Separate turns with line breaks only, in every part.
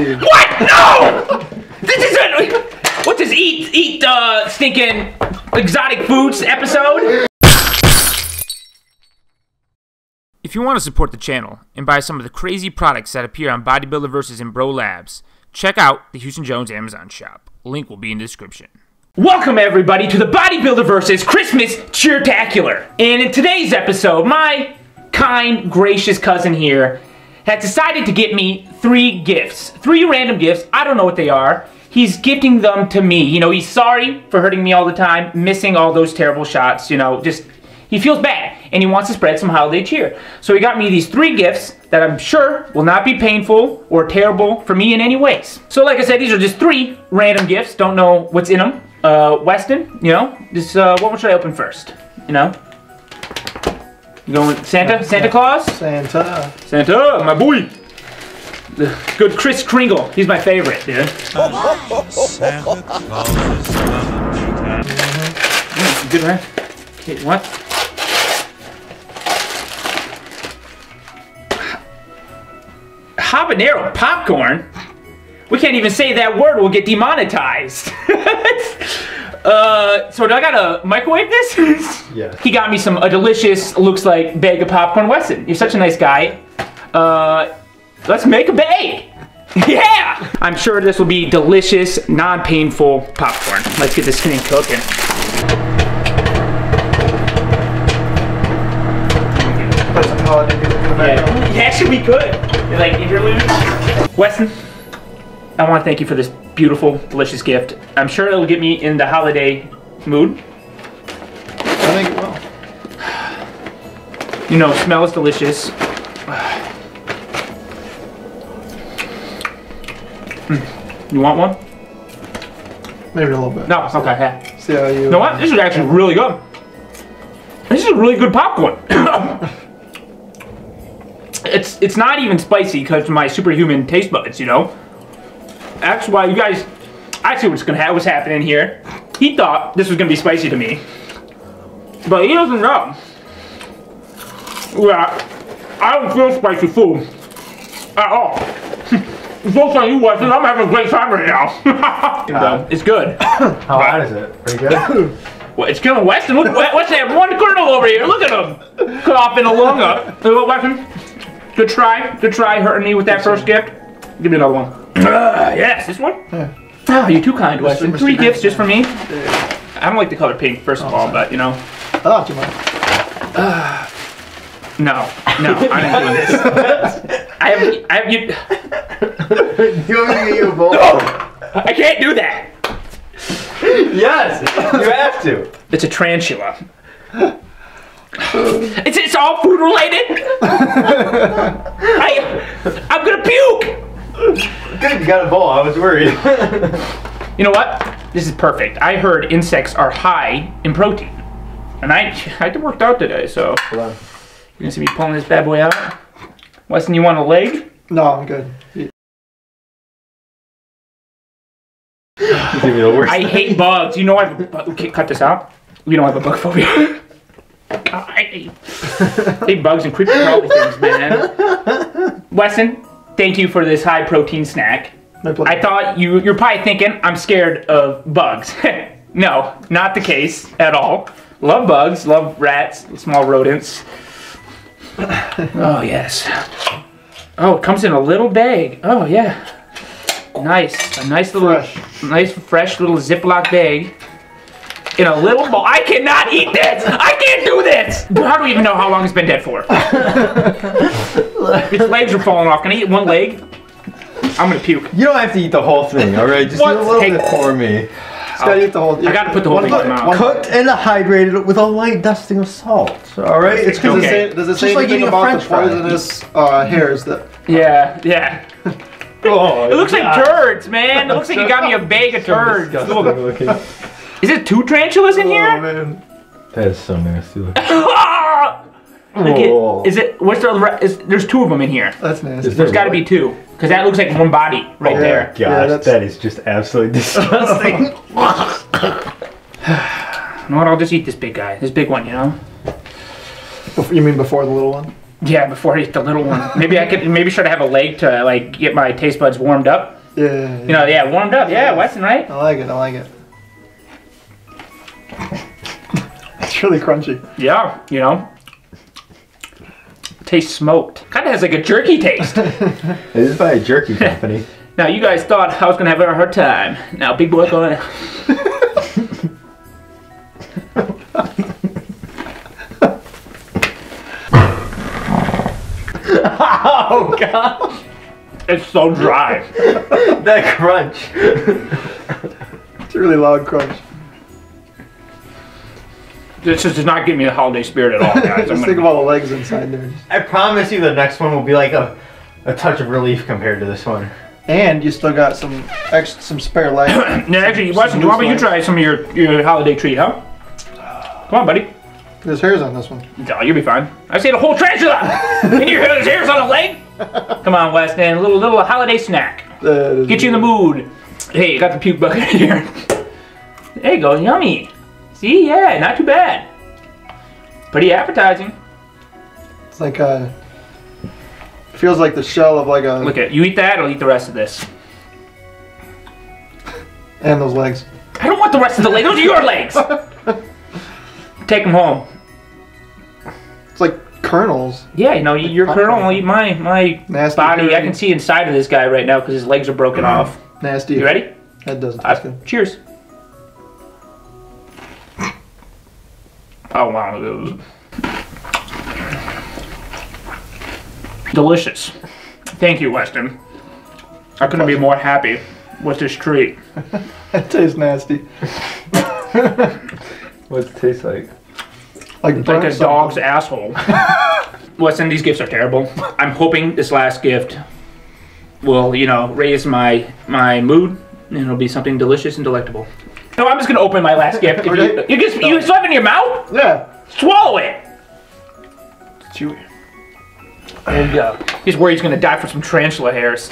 What? No! This isn't. What does Eat, eat, uh, stinking exotic foods episode?
If you want to support the channel and buy some of the crazy products that appear on Bodybuilder vs. and Bro Labs, check out the Houston Jones Amazon shop. Link will be in the description.
Welcome everybody to the Bodybuilder vs. Christmas Cheertacular. And in today's episode, my kind, gracious cousin here has decided to get me three gifts. Three random gifts. I don't know what they are. He's gifting them to me. You know, he's sorry for hurting me all the time, missing all those terrible shots, you know, just he feels bad and he wants to spread some holiday cheer. So he got me these three gifts that I'm sure will not be painful or terrible for me in any ways. So like I said, these are just three random gifts. Don't know what's in them. Uh, Weston, you know, this, uh, what should I open first? You know? You going Santa? Santa Claus?
Santa.
Santa, my boy. The good Kris Kringle. He's my favorite, dude.
Santa Claus is coming to town.
Good, right? Okay, what? Habanero popcorn? We can't even say that word, we'll get demonetized. uh, so do I gotta microwave this?
Yes.
He got me some, a delicious, looks like, bag of popcorn. Weston, you're such a nice guy. Uh, let's make a bag. Yeah! I'm sure this will be delicious, non-painful popcorn. Let's get this thing cooking.
Put some holiday music in the background.
Yeah, actually we could. Like interlude. Weston, I want to thank you for this beautiful, delicious gift. I'm sure it'll get me in the holiday mood.
I think it will.
You know, smells delicious. Mm. You want one?
Maybe a little bit.
No. Okay. Yeah.
See how you.
You know what? This is actually really good. This is a really good popcorn. it's it's not even spicy because of my superhuman taste buds, you know. That's why you guys. I see what's gonna ha- what's happening here. He thought this was gonna be spicy to me, but he doesn't know. Yeah, I don't feel spicy food at all. Don't tell you what, I'm having a great time right now. So, it's good.
How hot is it? Pretty good.
Well, it's killing Weston. Look, Wes- what's that? One kernel over here. Look at him. Coughing a lunga. Look, Weston. Good try. Good try hurting me with that first gift. Give me another one. Uh, yes, this one.
Yeah.
Ah, you're too kind, Weston. Three
Grant.
gifts just for me. I don't like the color pink, first of all, but you know.
I thought you might.
No, no, I'm doing this. I have, I have, you,
You want me to you a bowl?
I can't do that.
Yes, you have to.
It's a tarantula. It's, it's all food related. I, I'm gonna puke.
Good, you got a ball. I was worried.
You know what? This is perfect. I heard insects are high in protein. And I, I worked out today, so
Hold on.
you're gonna see me pulling this bad boy out. Weston, you want a leg?
No, I'm good.
Give me.
I hate bugs. You know I have a bug. Okay, cut this out. We don't have a bug phobia. God, I hate, hate bugs and creepy crawly things, man. Weston, thank you for this high protein snack. I thought you you're probably thinking I'm scared of bugs. no, not the case at all. Love bugs, love rats, small rodents. oh yes. Oh, it comes in a little bag. Oh yeah. Nice. A nice little
Fresh.
nice fresh little Ziploc bag. In a little bowl. I cannot eat this! I can't do this! How do we even know how long it's been dead for? Its legs are falling off. Can I eat one leg? I'm gonna puke.
You don't have to eat the whole thing, all right? Just
What?
eat a little
Take-
bit for me.
Just gotta eat the whole.
I gotta put the whole
One
thing in my
bite,
mouth.
Cooked and hydrated with a light dusting of salt. All right, it's
Does
because
it
Okay.
say, does it
Just
say
like
anything
eating a
about the
french fry.
poisonous uh, hairs that?
Yeah, yeah.
Oh,
It looks like turds, man. It looks like you got me a bag of turds. Look. Is it two tarantulas in
Oh
here?
man.
That is so nasty. Look.
Ah! Look at, is it? What's the? Is, there's two of them in here.
That's nasty.
Is there-
There's got to be two, because that looks like one body right
yeah.
there.
Gosh,
Yeah, that's-
that is just absolutely disgusting.
You know what? I'll just eat this big guy, this big one. You know?
You mean before the little one?
Yeah, before I eat the little one. Maybe I could. Maybe should I have a leg to like get my taste buds warmed up?
Yeah.
You know, yeah, warmed up. Yeah, Weston, right?
I like it. I like it. It's really crunchy.
Yeah, you know. Tastes smoked. Kind of has like a jerky taste.
This is by a jerky company.
now you guys thought I was gonna have a hard time. Now big boy going.
oh god,
It's so dry.
that crunch.
It's a really loud crunch.
This just does not give me the holiday spirit at all, guys. I'm
Just think
gonna-
of all the legs inside there.
I promise you, the next one will be like a, a touch of relief compared to this one.
And you still got some ex- some spare legs.
No, actually, Weston, why don't you try some of your, your holiday treat, huh? Come on, buddy.
There's hairs on this one.
No, you'll be fine. I say the whole tarantula! and your hair's hairs on a leg? Come on, Weston, a little little holiday snack. Get you in the mood. Hey, you got the puke bucket here. There you go, yummy. See, yeah, not too bad. Pretty appetizing.
It's like a. Feels like the shell of like a.
Look at you eat that, I'll eat the rest of this.
and those legs.
I don't want the rest of the legs. Those are your legs. Take them home.
It's like kernels.
Yeah, you know, you- your kernel, I'll eat my my
Nasty
body. I can see inside of this guy right now because his legs are broken off.
Nasty.
You ready?
That doesn't
Uh,
taste good.
cheers. Oh wow. Delicious. Thank you, Weston. I couldn't be more happy with this treat.
That tastes nasty.
What's it taste like?
Like,
Like a
something.
dog's asshole. Weston, these gifts are terrible. I'm hoping this last gift will, you know, raise my my mood and it'll be something delicious and delectable. No, I'm just gonna open my last gift. If you, just, you still have it in your mouth?
Yeah.
Swallow it!
Chewy.
There you go. He's worried he's gonna die for some tarantula hairs.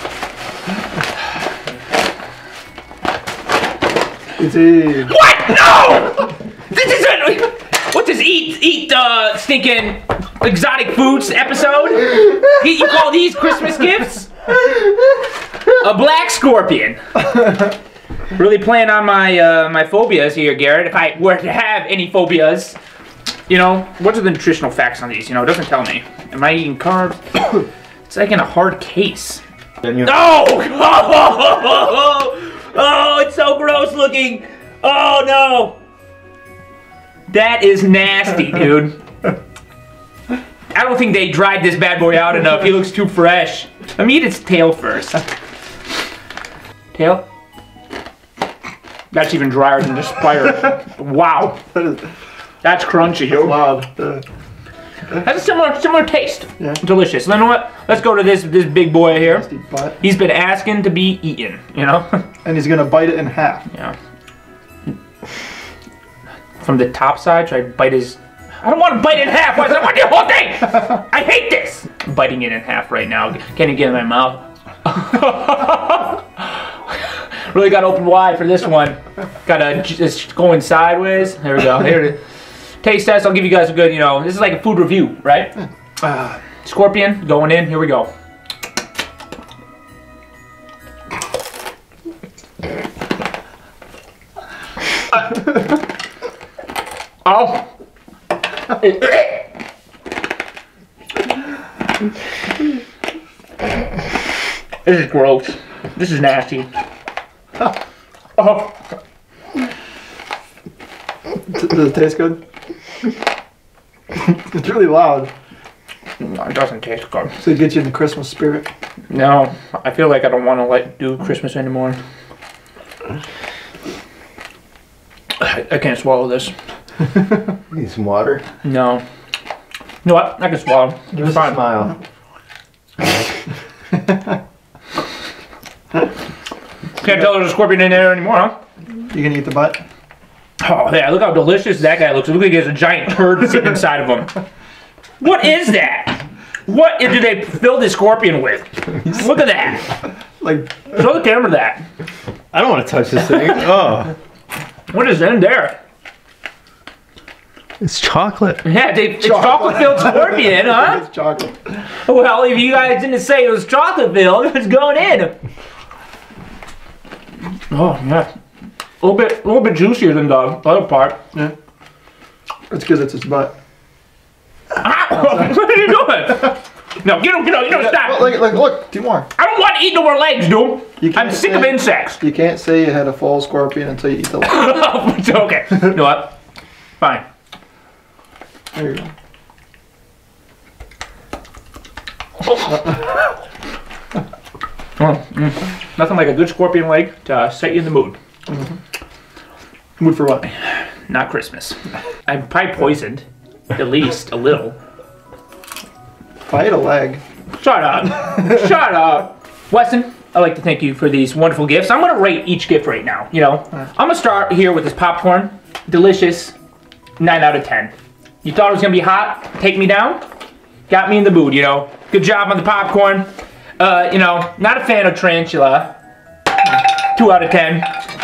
It's.
What? No! This isn't. What's this eat eat uh stinking exotic foods episode? You call these Christmas gifts? A black scorpion. Really playing on my uh, my phobias here, Garrett. If I were to have any phobias, you know, what are the nutritional facts on these? You know, it doesn't tell me. Am I eating carbs? it's like in a hard case. No! Oh, oh, it's so gross looking. Oh no. That is nasty, dude. I don't think they dried this bad boy out enough. He looks too fresh. Let me eat its tail first. Tail? That's even drier than the spider. Wow.
That is
That's crunchy.
loud. Uh,
Has a similar similar taste.
Yeah.
Delicious. You know what? Let's go to this this big boy here. He's been asking to be eaten, you know?
And he's gonna bite it in half.
yeah. From the top side, should I bite his. I don't want to bite it in half. Why I want the whole thing? I hate this. I'm biting it in half right now. Can't even get it in my mouth. really got to open wide for this one. Gotta just going sideways. There we go. Here it is. Taste test. I'll give you guys a good, you know, this is like a food review, right? Uh, scorpion going in. Here we go. Oh. this is gross. This is nasty. Oh.
Does it taste good? it's really loud.
No, it doesn't taste good.
So it gets you in the Christmas spirit.
No, I feel like I don't want to like do Christmas anymore. I, I can't swallow this.
need some water.
No. You know what? I can swallow.
Give us
Fine.
a smile.
Can't tell there's a scorpion in there anymore, huh?
You gonna eat the butt?
Oh yeah, look how delicious that guy looks. Look like he has a giant turd sitting inside of him. What is that? What do they fill the scorpion with? Look at that.
Like
Show the camera that.
I don't want to touch this thing. Oh.
What is in there?
It's chocolate.
Yeah, they, it's chocolate filled scorpion, huh?
It's chocolate.
Well, if you guys didn't say it was chocolate filled, it's going in. Oh yeah, a little bit, a little bit juicier than the other part.
Yeah. It's because it's his butt.
Ah, what are you doing? No, get him, get him, get him,
Look,
stop!
look, look, look, two more.
I don't want to eat no more legs, dude.
You
I'm sick of insects.
You can't say you had a fall scorpion until you eat the leg.
Okay. You know what? Fine.
There you go.
Oh, mm. Nothing like a good scorpion leg to uh, set you in the mood.
Mood for what?
Not Christmas. I'm probably poisoned, at least a little.
If I ate a leg,
Shut up. Shut up. Weston, I'd like to thank you for these wonderful gifts. I'm going to rate each gift right now. You know, I'm going to start here with this popcorn. Delicious. 9 out of 10. You thought it was going to be hot? Take me down? Got me in the mood, you know. Good job on the popcorn. Uh, you know, not a fan of tarantula. 2 out of 10.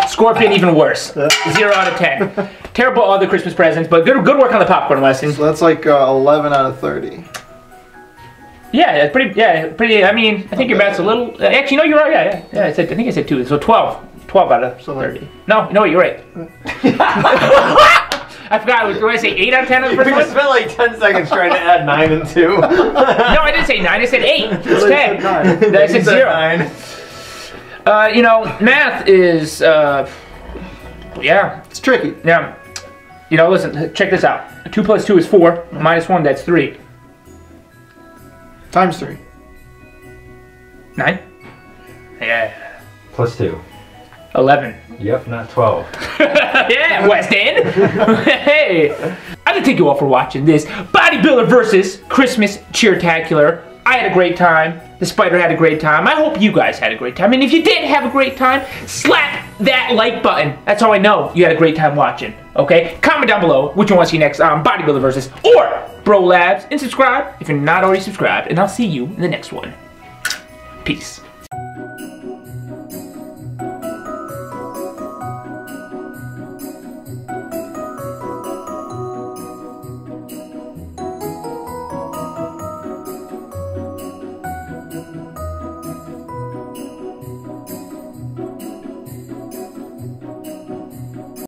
Scorpion, even worse. 0 out of 10. Terrible other Christmas presents, but good, good work on the popcorn, Weston.
so that's like uh, 11 out of 30.
Yeah, it's pretty. Yeah, pretty. I mean, I think your math's a little. uh, Actually, no, you're right. Yeah, yeah. yeah I said. I think I said two. So 12. 12 out of 30. No, no, you're right. I forgot. Was, did I say eight on ten on the first we one?
Spent like ten seconds trying to add nine and two.
no, I didn't say nine. I said eight. It's ten.
Said
I said zero.
Nine.
Uh, you know, math is, uh, yeah.
It's tricky.
Yeah. You know, listen, check this out. Two plus two is four. Minus one, that's three.
Times three.
Nine. Yeah.
Plus two.
11.
Yep, not 12.
yeah, Weston. hey. I'd like to thank you all for watching this Bodybuilder versus Christmas Cheertacular. I had a great time. The spider had a great time. I hope you guys had a great time. And if you did have a great time, slap that like button. That's how I know you had a great time watching. Okay? Comment down below which one want to see next on Bodybuilder versus or Bro Labs. And subscribe if you're not already subscribed. And I'll see you in the next one. Peace.